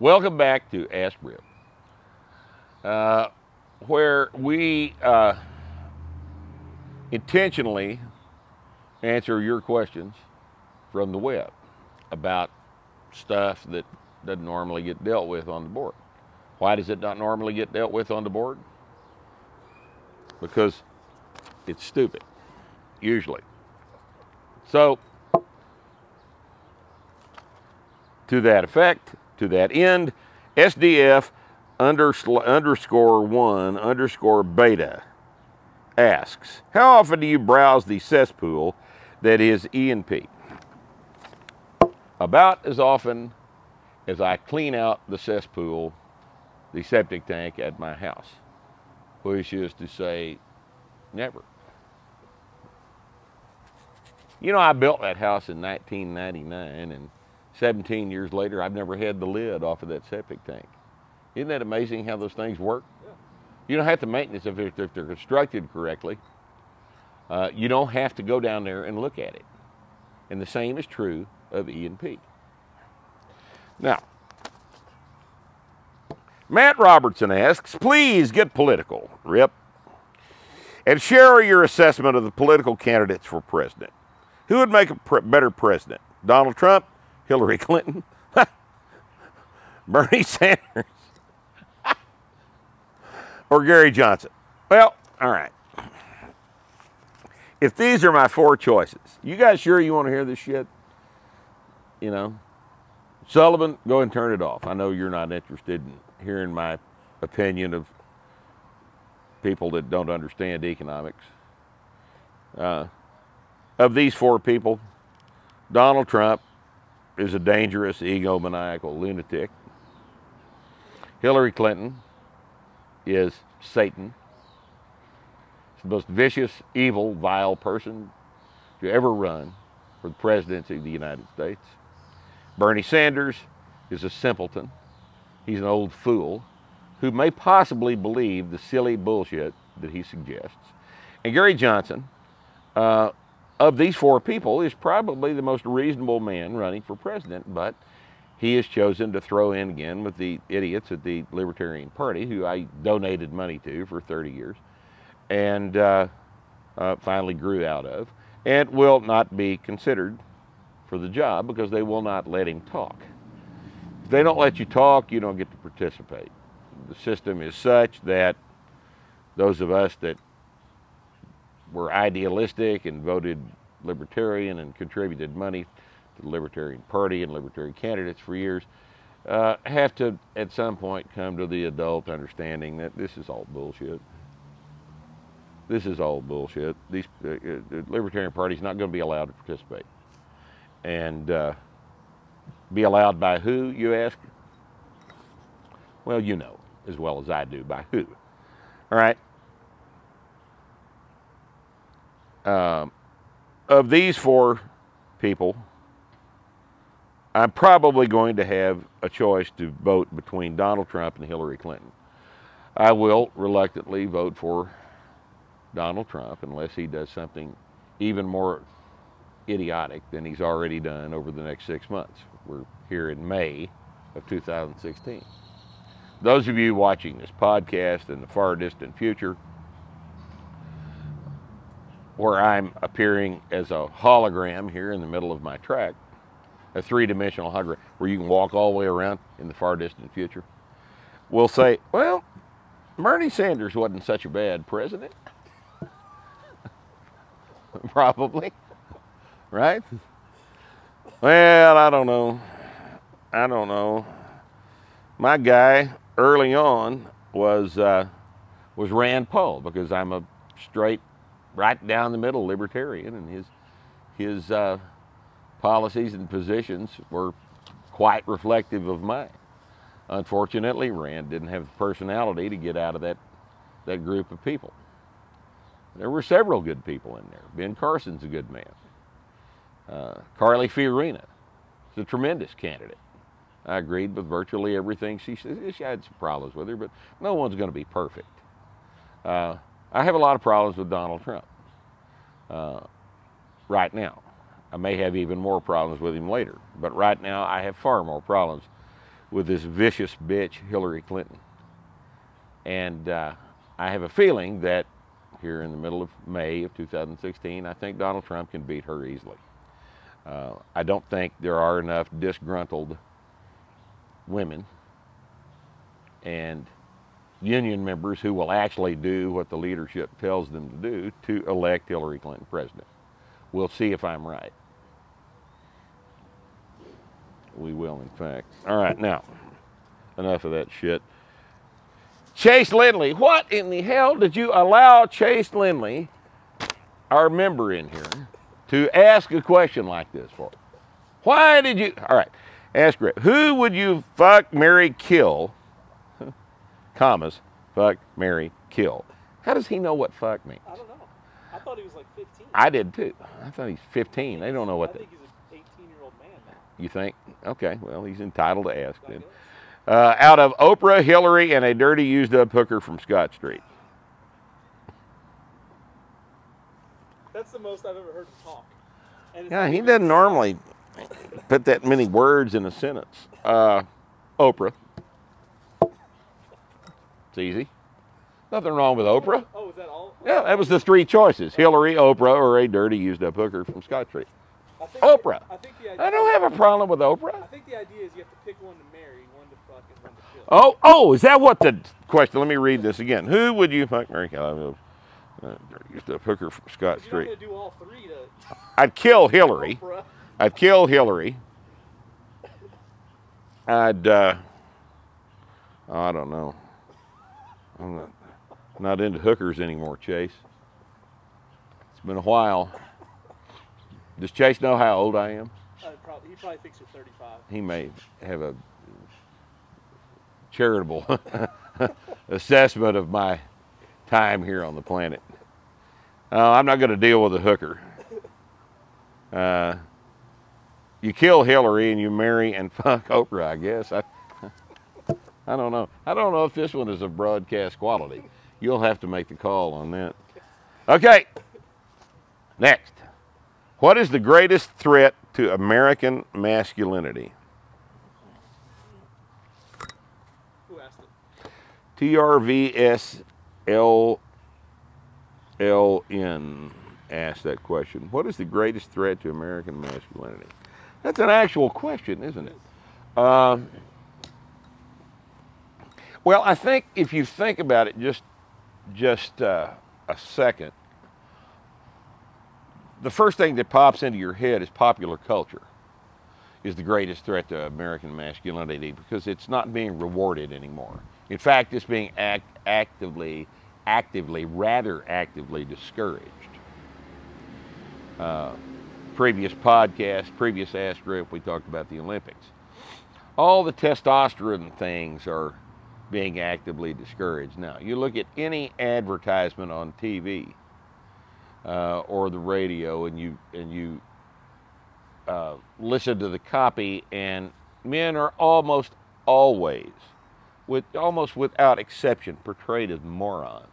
Welcome back to Ask Rip, uh, where we uh, intentionally answer your questions from the web about stuff that doesn't normally get dealt with on the board. Why does it not normally get dealt with on the board? Because it's stupid, usually. So, to that effect, to that end, SDF underscore one underscore beta asks, how often do you browse the cesspool that is E&P? About as often as I clean out the cesspool, the septic tank at my house, which is to say, never. You know, I built that house in 1999, and 17 years later, I've never had the lid off of that septic tank. Isn't that amazing how those things work? Yeah. You don't have to maintenance if they're, if they're constructed correctly. Uh, you don't have to go down there and look at it. And the same is true of E&P. Now, Matt Robertson asks, please get political, Rip, and share your assessment of the political candidates for president. Who would make a pre better president? Donald Trump, Hillary Clinton, Bernie Sanders, or Gary Johnson? Well, all right. If these are my four choices, you guys sure you want to hear this shit? You know, Sullivan, go and turn it off. I know you're not interested in hearing my opinion of people that don't understand economics. Uh, of these four people, Donald Trump is a dangerous, egomaniacal lunatic. Hillary Clinton is Satan. She's the most vicious, evil, vile person to ever run for the presidency of the United States. Bernie Sanders is a simpleton. He's an old fool who may possibly believe the silly bullshit that he suggests. And Gary Johnson, uh, of these four people, is probably the most reasonable man running for president, but he has chosen to throw in again with the idiots at the Libertarian Party, who I donated money to for 30 years, and uh, uh, finally grew out of, and will not be considered for the job because they will not let him talk. If they don't let you talk, you don't get to participate. The system is such that those of us that were idealistic and voted libertarian and contributed money to the Libertarian Party and Libertarian candidates for years uh, have to, at some point, come to the adult understanding that this is all bullshit. This is all bullshit. These, uh, uh the Libertarian Party is not going to be allowed to participate. And uh, be allowed by who, you ask? Well, you know as well as I do by who. All right. Um, of these four people, I'm probably going to have a choice to vote between Donald Trump and Hillary Clinton. I will reluctantly vote for Donald Trump unless he does something even more idiotic than he's already done over the next six months. We're here in May of 2016. Those of you watching this podcast in the far distant future, where I'm appearing as a hologram here in the middle of my track, a three-dimensional hologram, where you can walk all the way around in the far distant future, will say, well, Bernie Sanders wasn't such a bad president. Probably right? Well, I don't know. I don't know. My guy early on was uh, was Rand Paul because I'm a straight, right down the middle libertarian, and his his uh, policies and positions were quite reflective of mine. Unfortunately, Rand didn't have the personality to get out of that that group of people. There were several good people in there. Ben Carson's a good man. Uh, Carly Fiorina is a tremendous candidate. I agreed with virtually everything she said. She had some problems with her, but no one's going to be perfect. Uh, I have a lot of problems with Donald Trump uh, right now. I may have even more problems with him later, but right now I have far more problems with this vicious bitch, Hillary Clinton. And uh, I have a feeling that here in the middle of May of 2016, I think Donald Trump can beat her easily. Uh, I don't think there are enough disgruntled women and union members who will actually do what the leadership tells them to do to elect Hillary Clinton president. We'll see if I'm right. We will, in fact. All right, now, enough of that shit. Chase Lindley, what in the hell did you allow Chase Lindley, our member in here, to ask a question like this for? Why did you? All right, ask Greg. Who would you fuck, marry, kill? Commas, fuck, marry, kill. How does he know what fuck means? I don't know. I thought he was like 15. I did too. I thought he's 15. They don't know what I think he's an 18 year old man now. You think? Okay, well, he's entitled to ask then. Uh, out of Oprah, Hillary, and a dirty used up hooker from Scott Street. That's the most I've ever heard him talk. Yeah, he doesn't normally put that many words in a sentence. Uh, Oprah. It's easy. Nothing wrong with Oprah. Oh, is that all? Yeah, that was the three choices Hillary, Oprah, or a dirty used up hooker from Scott Street. I Oprah. I think the idea. I don't have a problem with Oprah. I think the idea is you have to pick one to marry, one to fuck, and one to kill. Oh, oh, is that what the question? Let me read this again. Who would you fuck, Mary Kelly? Uh, used up hooker from Scott Street. gonna do all three to I'd kill Hillary. Oprah. I'd kill Hillary. I'd, uh, I don't know. I'm not, not into hookers anymore, Chase. It's been a while. Does Chase know how old I am? Uh, probably, he probably thinks you're 35. He may have a charitable assessment of my time here on the planet. Uh, I'm not going to deal with a hooker. Uh, you kill Hillary and you marry and fuck Oprah, I guess. I, I don't know. I don't know if this one is of broadcast quality. You'll have to make the call on that. Okay. Next. What is the greatest threat to American masculinity? Who asked it? TRVSLLN asked that question. What is the greatest threat to American masculinity? That's an actual question, isn't it? Um, well, I think if you think about it just just uh, a second, the first thing that pops into your head is popular culture is the greatest threat to American masculinity because it's not being rewarded anymore. In fact, it's being act, actively, actively, rather actively discouraged. Uh, previous podcast, previous Ask Rip, we talked about the Olympics. All the testosterone things are being actively discouraged now. You look at any advertisement on TV uh, or the radio, and you and you uh, listen to the copy, and men are almost always, with almost without exception, portrayed as morons.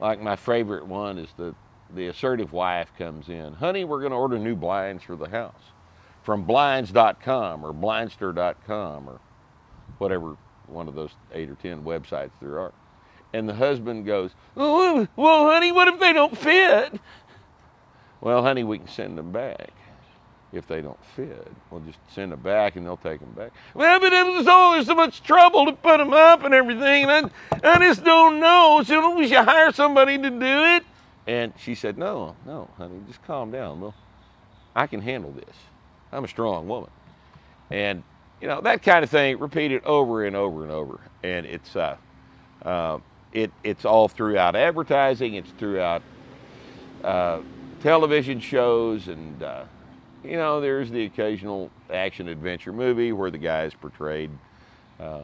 Like my favorite one is the the assertive wife comes in, honey, we're going to order new blinds for the house from blinds.com or blindster.com or whatever one of those eight or ten websites there are. And the husband goes, well, honey, what if they don't fit? Well, honey, we can send them back if they don't fit. We'll just send them back and they'll take them back. Well, but it was there's so much trouble to put them up and everything, and I, I just don't know. So we should hire somebody to do it. And she said, No, no, honey, just calm down. Well, I can handle this. I'm a strong woman. And, you know, that kind of thing repeated over and over and over. And it's, uh, uh, it, it's all throughout advertising, it's throughout uh, television shows, and, uh, you know, there's the occasional action adventure movie where the guy is portrayed uh,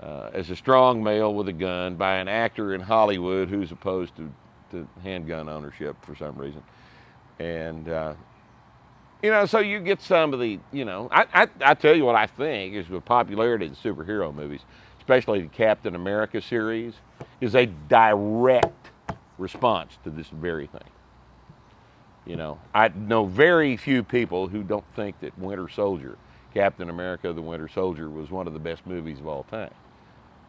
uh, as a strong male with a gun by an actor in Hollywood who's opposed to, to handgun ownership for some reason. And, you know, so you get some of the, you know, I, I, I tell you what I think is the popularity of the superhero movies, especially the Captain America series, is a direct response to this very thing. You know, I know very few people who don't think that Winter Soldier Captain America: The Winter Soldier was one of the best movies of all time.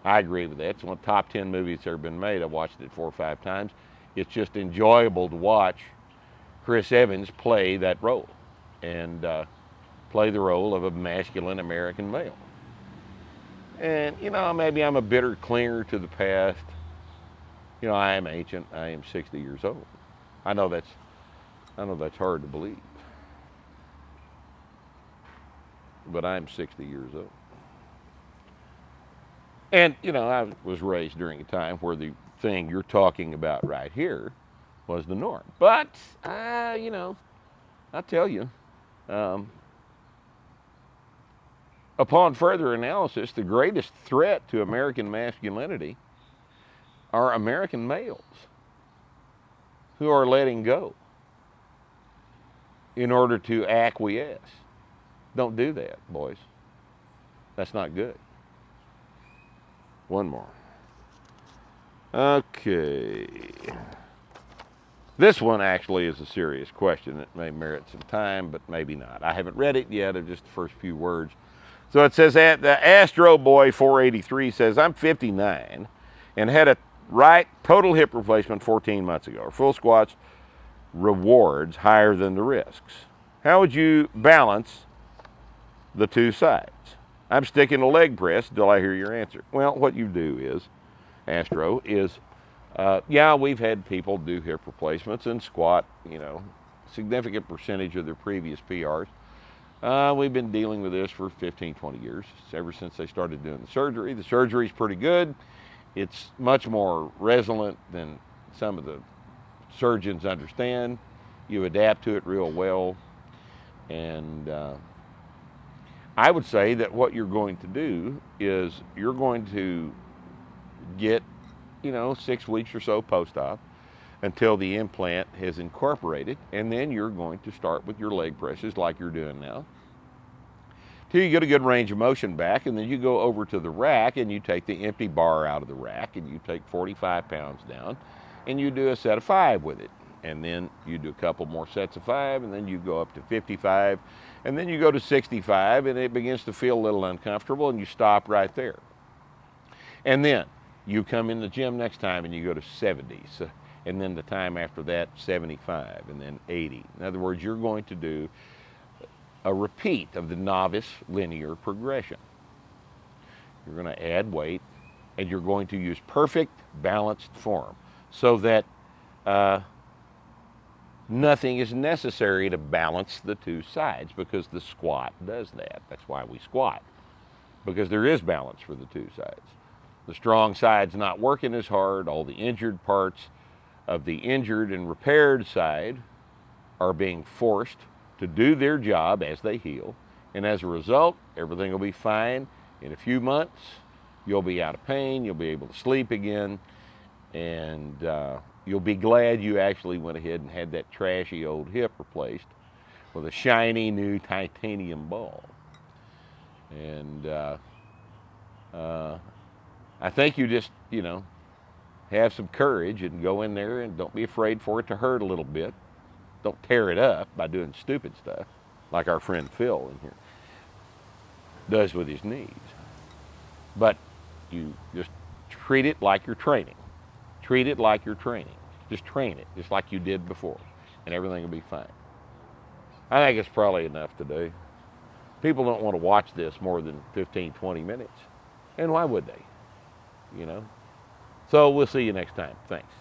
I agree with that. It's one of the top ten movies that's ever been made. I've watched it four or five times. It's just enjoyable to watch Chris Evans play that role and uh, play the role of a masculine American male. And you know, maybe I'm a bitter clinger to the past. You know, I am ancient. I am 60 years old. I know that's I know that's hard to believe. But I'm 60 years old. And, you know, I was raised during a time where the thing you're talking about right here was the norm. But, uh, you know, I tell you, um, upon further analysis, the greatest threat to American masculinity are American males who are letting go in order to acquiesce. Don't do that, boys. That's not good. One more. Okay. This one actually is a serious question. It may merit some time, but maybe not. I haven't read it yet, just the first few words. So it says, the Astro Boy 483 says, I'm 59 and had a right total hip replacement 14 months ago. Full squats rewards higher than the risks. How would you balance the two sides? I'm sticking a leg press until I hear your answer. Well, what you do is, Astro, is, uh, yeah, we've had people do hip replacements and squat, you know, significant percentage of their previous PRs. Uh, we've been dealing with this for 15, 20 years, ever since they started doing the surgery. The surgery is pretty good. It's much more resilient than some of the surgeons understand. You adapt to it real well. And uh, I would say that what you're going to do is you're going to get, you know, six weeks or so post-op until the implant has incorporated, and then you're going to start with your leg presses like you're doing now. Till you get a good range of motion back, and then you go over to the rack and you take the empty bar out of the rack and you take 45 pounds down and you do a set of five with it. And then you do a couple more sets of five, and then you go up to 55 and then you go to 65 and it begins to feel a little uncomfortable and you stop right there. And then you come in the gym next time and you go to 70. So, and then the time after that, 75 and then 80. In other words, you're going to do a repeat of the novice linear progression. You're going to add weight and you're going to use perfect balanced form so that uh, nothing is necessary to balance the two sides because the squat does that. That's why we squat, because there is balance for the two sides. The strong side's not working as hard. All the injured parts of the injured and repaired side are being forced to do their job as they heal. And as a result, everything will be fine. In a few months, you'll be out of pain, you'll be able to sleep again, and uh, You'll be glad you actually went ahead and had that trashy old hip replaced with a shiny new titanium ball. And uh, uh, I think you just, you know, have some courage and go in there and don't be afraid for it to hurt a little bit. Don't tear it up by doing stupid stuff like our friend Phil in here does with his knees. But you just treat it like you're training. Treat it like you're training. Just train it, just like you did before, and everything will be fine. I think it's probably enough today. People don't want to watch this more than 15, 20 minutes. And why would they? You know? So we'll see you next time. Thanks.